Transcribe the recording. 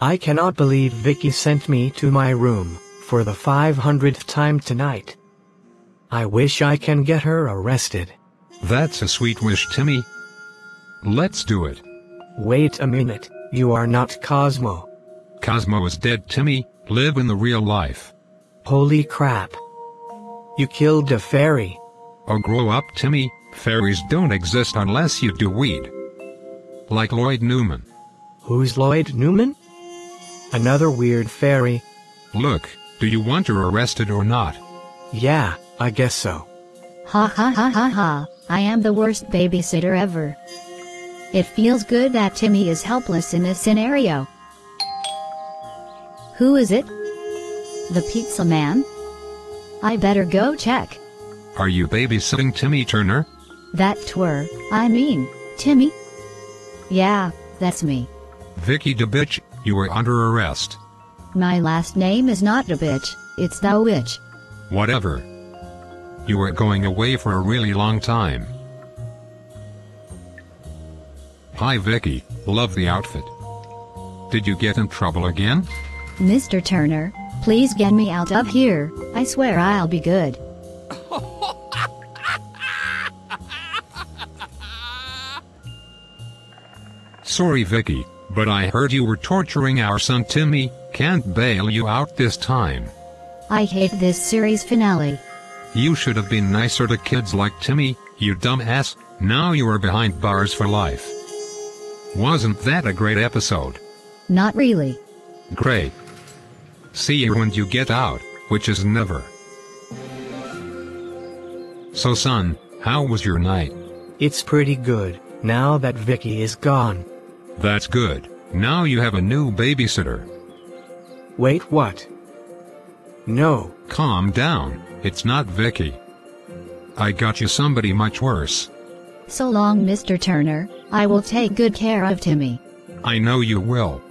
I cannot believe Vicky sent me to my room for the 500th time tonight. I wish I can get her arrested. That's a sweet wish, Timmy. Let's do it. Wait a minute, you are not Cosmo. Cosmo is dead, Timmy. Live in the real life. Holy crap. You killed a fairy. Oh, grow up, Timmy. Fairies don't exist unless you do weed. Like Lloyd Newman. Who's Lloyd Newman? Another weird fairy. Look, do you want her arrested or not? Yeah, I guess so. Ha ha ha ha ha, I am the worst babysitter ever. It feels good that Timmy is helpless in this scenario. Who is it? The pizza man? I better go check. Are you babysitting Timmy Turner? That twir, I mean, Timmy? Yeah, that's me. Vicky DeBitch, you are under arrest. My last name is not a bitch, it's the witch. Whatever. You are going away for a really long time. Hi Vicky, love the outfit. Did you get in trouble again? Mr. Turner, please get me out of here, I swear I'll be good. Sorry Vicky, but I heard you were torturing our son Timmy, can't bail you out this time. I hate this series finale. You should have been nicer to kids like Timmy, you dumbass, now you are behind bars for life. Wasn't that a great episode? Not really. Great. See you when you get out, which is never. So son, how was your night? It's pretty good, now that Vicky is gone. That's good. Now you have a new babysitter. Wait what? No, Calm down, it's not Vicky. I got you somebody much worse. So long, Mr. Turner, I will take good care of Timmy. I know you will.